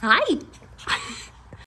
Hi.